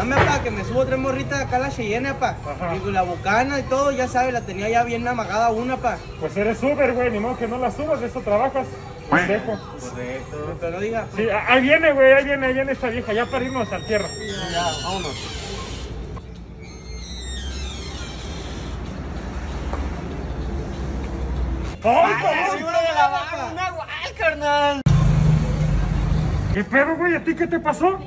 Dame, pa, que me subo tres morritas acá a la Cheyenne, pa. Ajá. Y con la bocana y todo, ya sabes, la tenía ya bien amagada una, pa. Pues eres Uber, güey, ni modo que no la subas, de eso trabajas. Pendejo. Correcto. Pero no diga. Sí, a- ahí viene, güey, ahí viene, ahí viene esta vieja, ya para irnos al tierra. Ya, vámonos. ¡Ay, Sí, de. Una guay, carnal. ¿Qué pedo, güey? ¿A ti qué te pasó?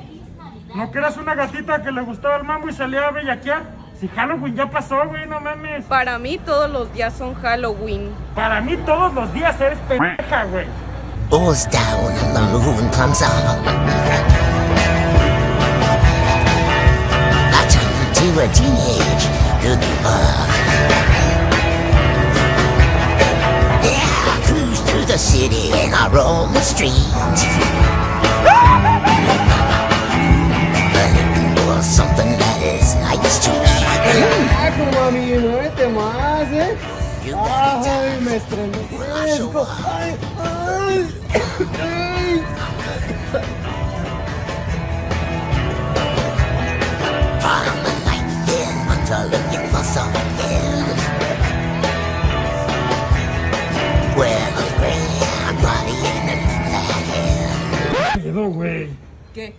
¿No que eras una gatita que le gustaba el mambo y salía a bellaquear? Si Halloween ya pasó, güey, no mames. Para mí todos los días son Halloween. Para mí todos los días eres pendeja, güey. All's down and the moon comes up. I turn to a teenage goodbye. Yeah, I cruise through the city and I roam the streets. I'm más, ¿eh? Ay, me estremezco. Ay, ay, ay. Looking for something Well, I'm body in the ¿Qué?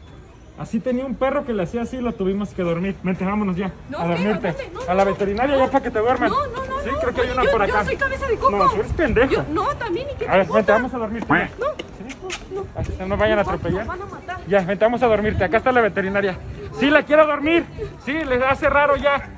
Así tenía un perro que le hacía así y lo tuvimos que dormir. Vente, vámonos ya. No, a dormirte. ¿A dónde? No, a la no, veterinaria no. ya para que te duerman. No, no, no. Sí, no. creo que hay una yo, por yo acá. soy cabeza de coco. No, tú eres pendeja. Yo- no, también. ¿y qué A ver, te vente, vamos a dormirte. No, no. Así que no vayan a atropellar. van a matar. Ya, vente, vamos a dormirte. Acá está la veterinaria. Sí, la quiero dormir. Sí, le hace raro ya.